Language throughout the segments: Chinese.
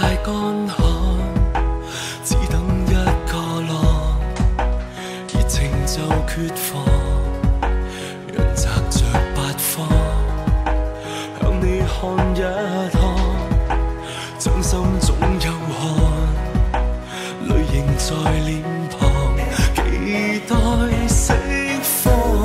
太干旱只等一个浪热情就缺乏让拆着八方向你看一看掌心总有汗泪凝在脸庞期待释放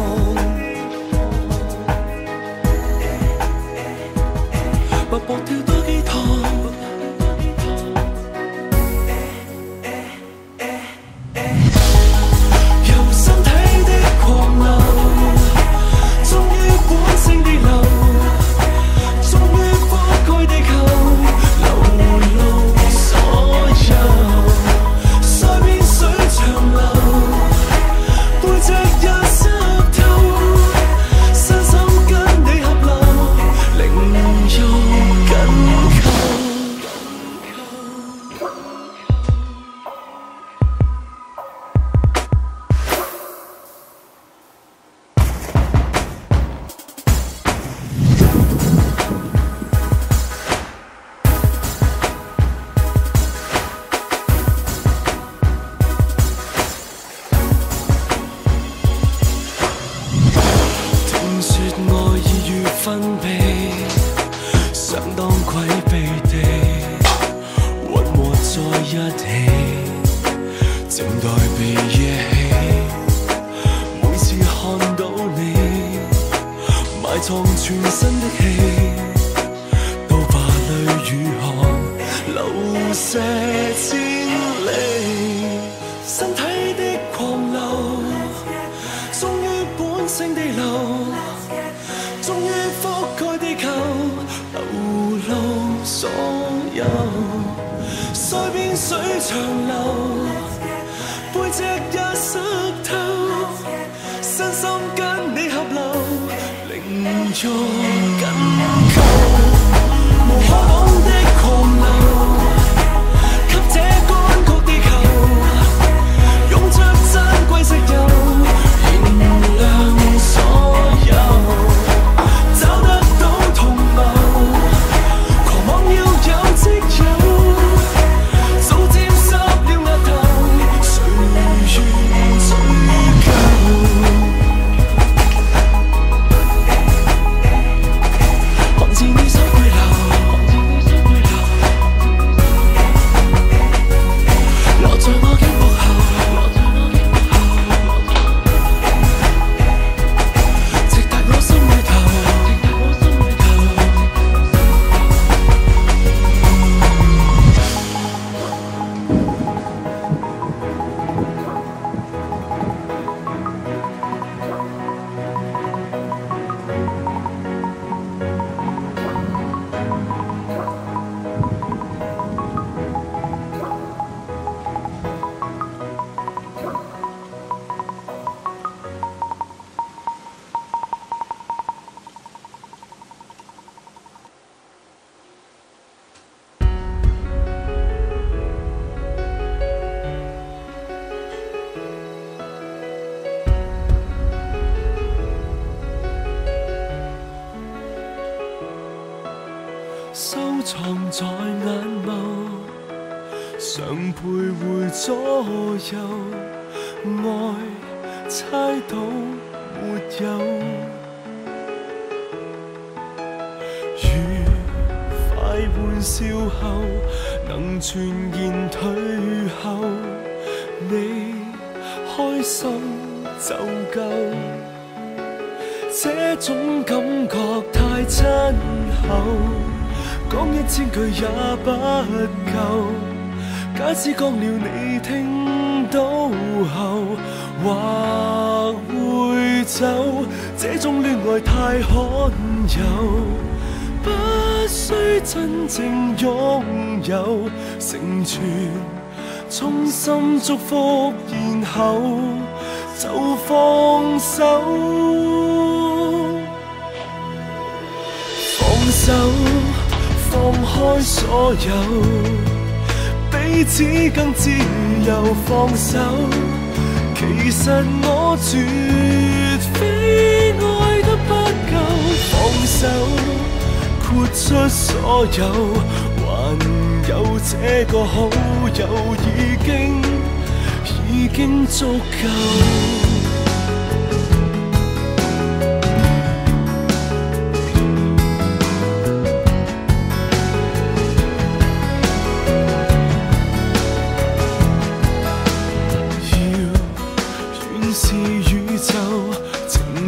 分泌，相當詭秘地混和在一起，靜待被惹起。每次看到你埋藏全身的氣，都把淚與汗流瀉千里，身體的狂流。終於本性地流，终于露所有，腮边水长流，背脊也湿透，身心跟你合流，靈肉收藏在眼眸，常徘徊左右，愛猜到沒有？愉快玩笑後，能全然退後，你開心就夠。這種感覺太親厚，講一千句也不夠。假使講了你聽到後，或會走。這種戀愛太罕有，不需真正擁有，成全，衷心祝福，然後就放手。放手，開所有，彼此更自由。放手，其實我絕非愛得不夠。放手，豁出所有，還有這個好友已經已經足夠。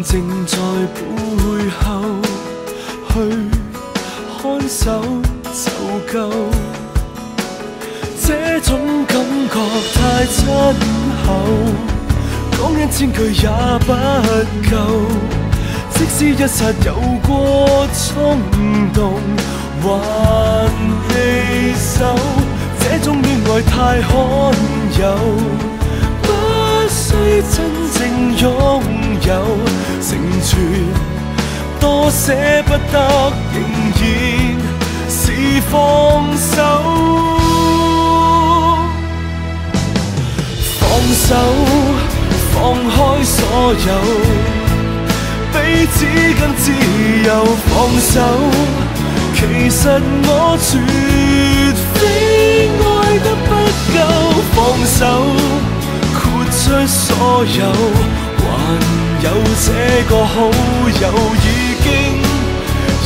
靜在背後去看守就夠。這種感覺太親厚，講一千句也不夠。即使一剎有過衝動，還棄守。這種戀愛太罕有，不需真正擁有成全，多捨不得，仍然是放手。放手，放開所有，彼此更自由。放手，其實我絕非愛得不夠。放手，豁出所有，還有这个好友，已经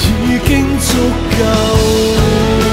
已经足够。